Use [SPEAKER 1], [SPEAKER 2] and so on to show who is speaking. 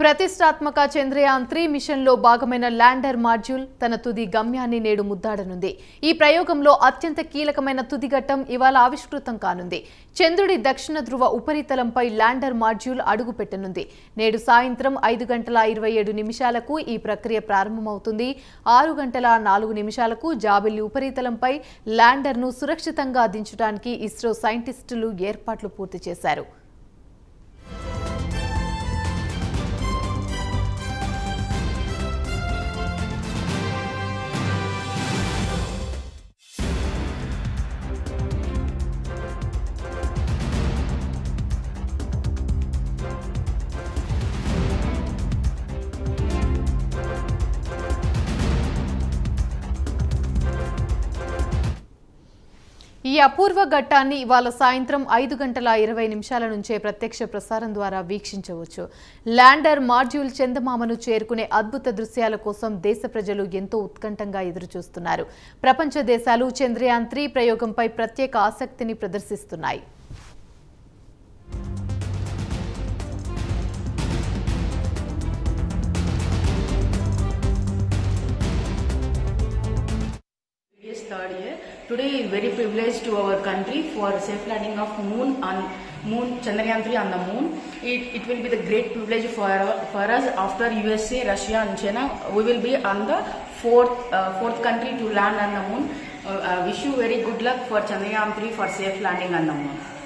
[SPEAKER 1] ప్రతిష్టాత్మక చంద్రయాన్ త్రీ మిషన్లో భాగమైన ల్యాండర్ మాడ్యూల్ తన తుది గమ్యాన్ని నేడు ముద్దాడనుంది. ఈ ప్రయోగంలో అత్యంత కీలకమైన తుది ఘట్టం ఇవాళ ఆవిష్కృతం కానుంది. చంద్రుడి దక్షిణ ధృవ ఉపరితలంపై ల్యాండర్ మాడ్యూల్ అడుగుపెట్టనుంది. నేడు సాయంత్రం ఐదు గంటల ఇరవై ఏడు నిమిషాలకు ఈ ప్రక్రియ ప్రారంభమవుతుంది. ఆరు గంటల నాలుగు నిమిషాలకు జాబిల్లి ఉపరితలంపై ల్యాండర్ను సురక్షితంగా దించడానికి ఇస్రో సైంటిస్టులు ఏర్పాట్లు పూర్తి చేశారు. ఈ అపూర్వ ఘట్టాన్ని ఇవాళ సాయంత్రం ఐదు గంటల ఇరవై నిమిషాల నుంచే ప్రత్యక్ష ప్రసారం ద్వారా వీక్షించవచ్చు. ల్యాండర్ మాడ్యూల్ చందమామను చేరుకునే అద్భుత దృశ్యాల కోసం దేశ ప్రజలు ఎంతో ఉత్కంఠంగా ఎదురుచూస్తున్నారు. ప్రపంచ దేశాలు చంద్రయాన్ త్రీ ప్రయోగంపై ప్రత్యేక ఆసక్తిని ప్రదర్శిస్తున్నాయి.
[SPEAKER 2] Third year. Today is very privileged to our country for safe landing of moon on moon Chandrayaan 3 on the moon. It, it will be the great privilege for for us after USA, Russia, and China. We will be on the fourth uh, fourth country to land on the moon. Uh, uh, wish you very good luck for Chandrayaan 3 for safe landing on the moon.